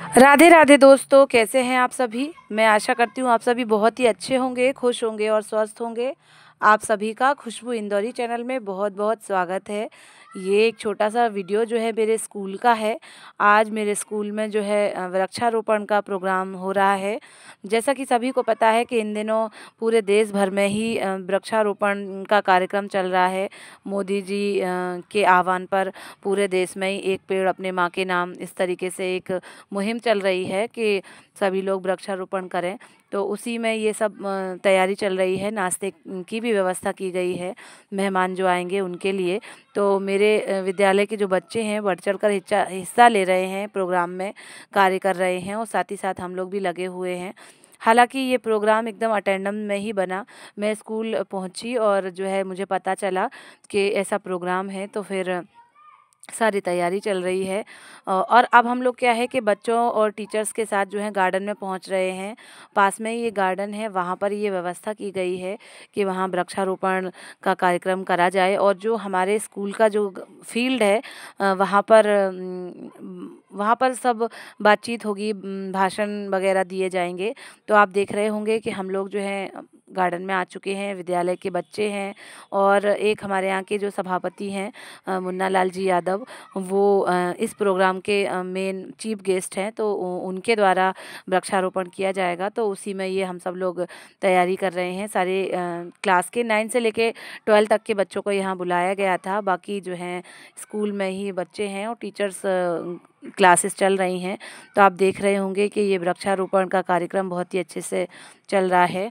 राधे राधे दोस्तों, कैसे हैं आप सभी? मैं आशा करती हूँ आप सभी बहुत ही अच्छे होंगे, खुश होंगे और स्वस्थ होंगे। आप सभी का खुशबू इंदौरी चैनल में बहुत बहुत स्वागत है। ये एक छोटा सा वीडियो जो है मेरे स्कूल का है। आज मेरे स्कूल में जो है वृक्षारोपण का प्रोग्राम हो रहा है। जैसा कि सभी को पता है कि इन दिनों पूरे देश भर में ही वृक्षारोपण का कार्यक्रम चल रहा है। मोदी जी के आह्वान पर पूरे देश में ही एक पेड़ अपने माँ के नाम इस तरीके से एक मुहिम चल रही है कि सभी लोग वृक्षारोपण करें। तो उसी में ये सब तैयारी चल रही है। नाश्ते की भी व्यवस्था की गई है। मेहमान जो आएँगे उनके लिए। तो मेरे विद्यालय के जो बच्चे हैं, बढ़ चढ़ कर हिस्सा ले रहे हैं प्रोग्राम में, कार्य कर रहे हैं और साथ ही साथ हम लोग भी लगे हुए हैं। हालाँकि ये प्रोग्राम एकदम अटेंडम में ही बना। मैं स्कूल पहुँची और जो है मुझे पता चला कि ऐसा प्रोग्राम है तो फिर सारी तैयारी चल रही है। और अब हम लोग क्या है कि बच्चों और टीचर्स के साथ जो है गार्डन में पहुँच रहे हैं। पास में ये गार्डन है, वहाँ पर ये व्यवस्था की गई है कि वहाँ वृक्षारोपण का कार्यक्रम करा जाए और जो हमारे स्कूल का जो फ़ील्ड है वहाँ पर वहाँ पर सब बातचीत होगी भाषण वगैरह दिए जाएँगे। तो आप देख रहे होंगे कि हम लोग जो है गार्डन में आ चुके हैं, विद्यालय के बच्चे हैं और एक हमारे यहाँ के जो सभापति हैं मुन्ना लाल जी यादव, वो इस प्रोग्राम के मेन चीफ गेस्ट हैं तो उनके द्वारा वृक्षारोपण किया जाएगा तो उसी में ये हम सब लोग तैयारी कर रहे हैं। सारे क्लास के नाइन से लेके ट्वेल्थ तक के बच्चों को यहाँ बुलाया गया था, बाकी जो हैं, स्कूल में ही बच्चे हैं और टीचर्स क्लासेस चल रही हैं तो आप देख रहे होंगे कि ये वृक्षारोपण का कार्यक्रम बहुत ही अच्छे से चल रहा है।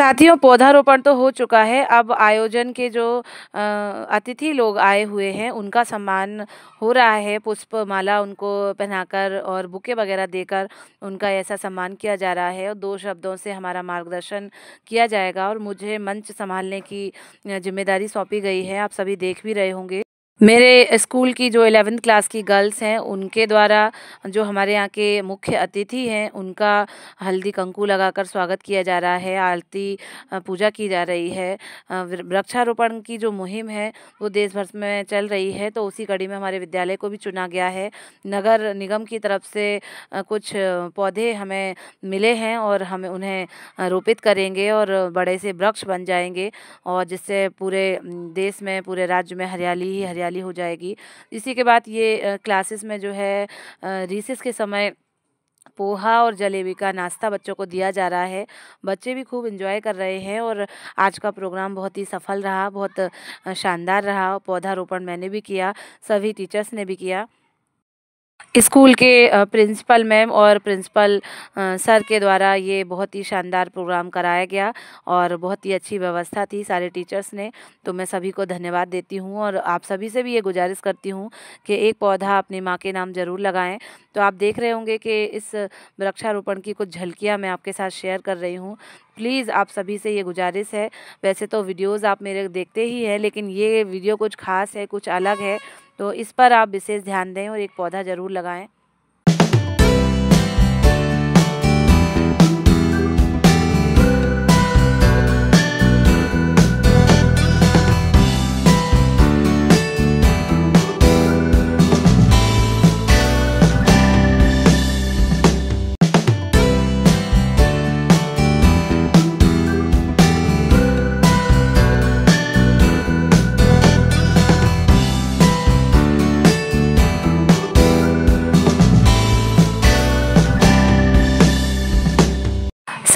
साथियों, पौधारोपण तो हो चुका है। अब आयोजन के जो अतिथि लोग आए हुए हैं, उनका सम्मान हो रहा है। पुष्प माला उनको पहनाकर और बुके वगैरह देकर उनका ऐसा सम्मान किया जा रहा है। और दो शब्दों से हमारा मार्गदर्शन किया जाएगा और मुझे मंच संभालने की ज़िम्मेदारी सौंपी गई है। आप सभी देख भी रहे होंगे। मेरे स्कूल की जो एलेवेंथ क्लास की गर्ल्स हैं, उनके द्वारा जो हमारे यहाँ के मुख्य अतिथि हैं, उनका हल्दी कंकु लगाकर स्वागत किया जा रहा है, आरती पूजा की जा रही है। वृक्षारोपण की जो मुहिम है, वो देश भर में चल रही है तो उसी कड़ी में हमारे विद्यालय को भी चुना गया है। नगर निगम की तरफ़ से कुछ पौधे हमें मिले हैं और हम उन्हें रोपित करेंगे और बड़े से वृक्ष बन जाएँगे और जिससे पूरे देश में, पूरे राज्य में हरियाली ही हरियाली हरियाली हो जाएगी। इसी के बाद ये क्लासेस में जो है रिसेस के समय पोहा और जलेबी का नाश्ता बच्चों को दिया जा रहा है। बच्चे भी खूब इन्जॉय कर रहे हैं और आज का प्रोग्राम बहुत ही सफल रहा, बहुत शानदार रहा पौधारोपण मैंने भी किया, सभी टीचर्स ने भी किया। स्कूल के प्रिंसिपल मैम और प्रिंसिपल सर के द्वारा ये बहुत ही शानदार प्रोग्राम कराया गया और बहुत ही अच्छी व्यवस्था थी सारे टीचर्स ने। तो मैं सभी को धन्यवाद देती हूँ और आप सभी से भी ये गुजारिश करती हूँ कि एक पौधा अपनी माँ के नाम ज़रूर लगाएँ। तो आप देख रहे होंगे कि इस वृक्षारोपण की कुछ झलकियाँ मैं आपके साथ शेयर कर रही हूँ। प्लीज़ आप सभी से ये गुजारिश है। वैसे तो वीडियोज़ आप मेरे देखते ही हैं, लेकिन ये वीडियो कुछ खास है, कुछ अलग है। तो इस पर आप विशेष ध्यान दें और एक पौधा ज़रूर लगाएँ।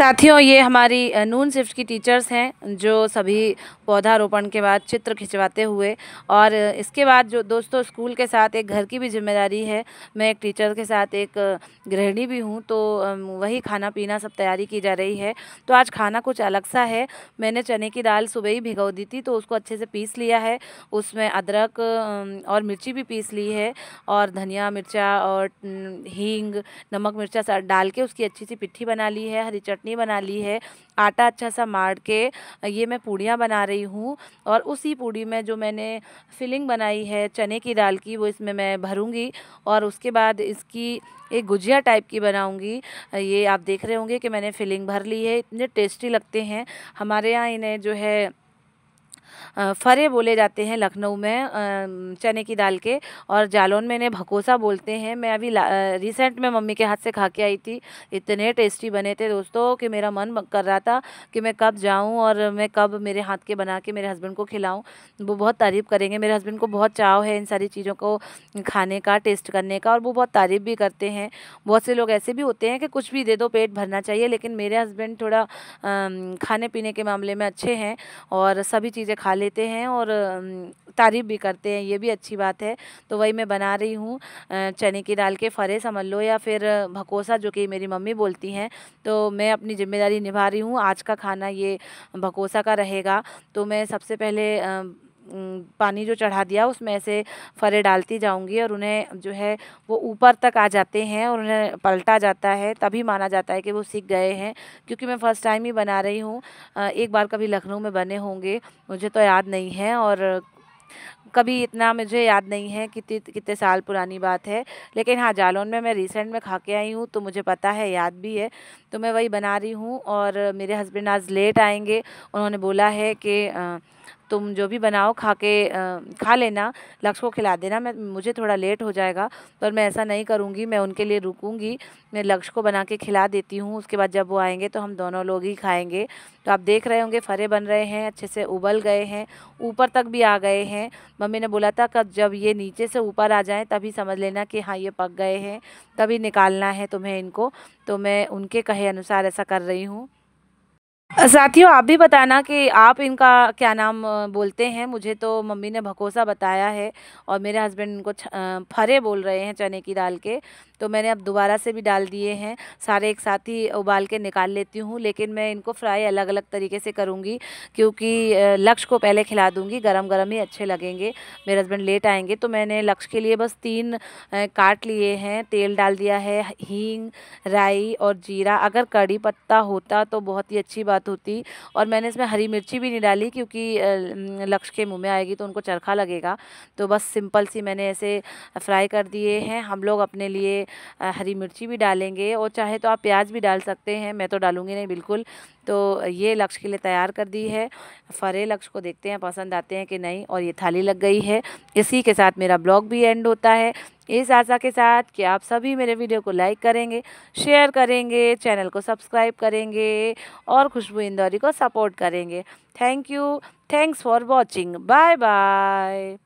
साथियों, ये हमारी नून शिफ्ट की टीचर्स हैं, जो सभी पौधारोपण के बाद चित्र खिंचवाते हुए और इसके बाद जो दोस्तों स्कूल के साथ एक घर की भी ज़िम्मेदारी है, मैं एक टीचर के साथ एक गृहिणी भी हूँ तो वही खाना पीना सब तैयारी की जा रही है। तो आज खाना कुछ अलग सा है, मैंने चने की दाल सुबह ही भिगो दी थी तो उसको अच्छे से पीस लिया है, उसमें अदरक और मिर्ची भी पीस ली है, और धनिया, मिर्चा और हींग, नमक, मिर्चा डाल के उसकी अच्छी सी पिट्ठी बना ली है, हरी चटनी बना ली है, आटा अच्छा सा मार के, ये मैं पूड़ियाँ बना रही हूँ और उसी पूड़ी में जो मैंने फिलिंग बनाई है चने की दाल की, वो इसमें मैं भरूँगी और उसके बाद इसकी एक गुजिया टाइप की बनाऊँगी। ये आप देख रहे होंगे कि मैंने फिलिंग भर ली है, इतने टेस्टी लगते हैं। हमारे यहाँ इन्हें जो है फरे बोले जाते हैं लखनऊ में चने की दाल के, और जालौन में इन्हें भकोसा बोलते हैं। मैं अभी रिसेंट में मम्मी के हाथ से खा के आई थी, इतने टेस्टी बने थे दोस्तों कि मेरा मन कर रहा था कि मैं कब जाऊँ और मैं कब मेरे हाथ के बना के मेरे हस्बैंड को खिलाऊँ। वो बहुत तारीफ़ करेंगे, मेरे हस्बैंड को बहुत चाव है इन सारी चीज़ों को खाने का टेस्ट करने का, और वो बहुत तारीफ़ भी करते हैं। बहुत से लोग ऐसे भी होते हैं कि कुछ भी दे दो, पेट भरना चाहिए, लेकिन मेरे हस्बैंड थोड़ा खाने पीने के मामले में अच्छे हैं और सभी चीज़ें खा लेते हैं और तारीफ़ भी करते हैं, ये भी अच्छी बात है। तो वही मैं बना रही हूँ चने की दाल के फरे समझ लो या फिर भकोसा, जो कि मेरी मम्मी बोलती हैं। तो मैं अपनी ज़िम्मेदारी निभा रही हूँ, आज का खाना ये भकोसा का रहेगा। तो मैं सबसे पहले पानी जो चढ़ा दिया उसमें ऐसे फरे डालती जाऊँगी और उन्हें जो है वो ऊपर तक आ जाते हैं और उन्हें पलटा जाता है, तभी माना जाता है कि वो सीख गए हैं। क्योंकि मैं फ़र्स्ट टाइम ही बना रही हूँ। एक बार कभी लखनऊ में बने होंगे, मुझे तो याद नहीं है और कभी इतना मुझे याद नहीं है कितने कितने साल पुरानी बात है। लेकिन हाँ जालौन में मैं रिसेंट में खा के आई हूँ तो मुझे पता है, याद भी है। तो मैं वही बना रही हूँ और मेरे हस्बैंड आज लेट आएँगे। उन्होंने बोला है कि तुम जो भी बनाओ खा के खा लेना, लक्ष्य को खिला देना। मैं, मुझे थोड़ा लेट हो जाएगा पर मैं ऐसा नहीं करूँगी, मैं उनके लिए रुकूँगी। मैं लक्ष्य को बना के खिला देती हूँ, उसके बाद जब वो आएँगे तो हम दोनों लोग ही खाएँगे। तो आप देख रहे होंगे, फरे बन रहे हैं, अच्छे से उबल गए हैं, ऊपर तक भी आ गए हैं। मम्मी ने बोला था, कब जब ये नीचे से ऊपर आ जाएँ, तभी समझ लेना कि हाँ ये पक गए हैं, तभी निकालना है तुम्हें इनको। तो मैं उनके कहे अनुसार ऐसा कर रही हूँ। साथियों, आप भी बताना कि आप इनका क्या नाम बोलते हैं? मुझे तो मम्मी ने भकोसा बताया है और मेरे हस्बैंड इनको फरे बोल रहे हैं चने की दाल के। तो मैंने अब दोबारा से भी डाल दिए हैं। सारे एक साथ ही उबाल के निकाल लेती हूँ, लेकिन मैं इनको फ्राई अलग अलग तरीके से करूँगी क्योंकि लक्ष्य को पहले खिला दूँगी गरम गरम ही अच्छे लगेंगे। मेरे हस्बैंड लेट आएँगे तो मैंने लक्ष्य के लिए बस तीन काट लिए हैं। तेल डाल दिया है, हींग, राई और जीरा। अगर कड़ी पत्ता होता तो बहुत ही अच्छी बात होती और मैंने इसमें हरी मिर्ची भी नहीं डाली क्योंकि लक्ष्य के मुँह में आएगी तो उनको चरखा लगेगा। तो बस सिंपल सी मैंने ऐसे फ्राई कर दिए हैं। हम लोग अपने लिए हरी मिर्ची भी डालेंगे और चाहे तो आप प्याज भी डाल सकते हैं। मैं तो डालूँगी नहीं बिल्कुल। तो ये लक्ष्य के लिए तैयार कर दी है। फरे लक्ष्य को देखते हैं, पसंद आते हैं कि नहीं, और ये थाली लग गई है। इसी के साथ मेरा ब्लॉग भी एंड होता है। इस आशा के साथ कि आप सभी मेरे वीडियो को लाइक करेंगे शेयर करेंगे चैनल को सब्सक्राइब करेंगे, और खुशबू इंदौरी को सपोर्ट करेंगे। Thank you thanks for watching bye bye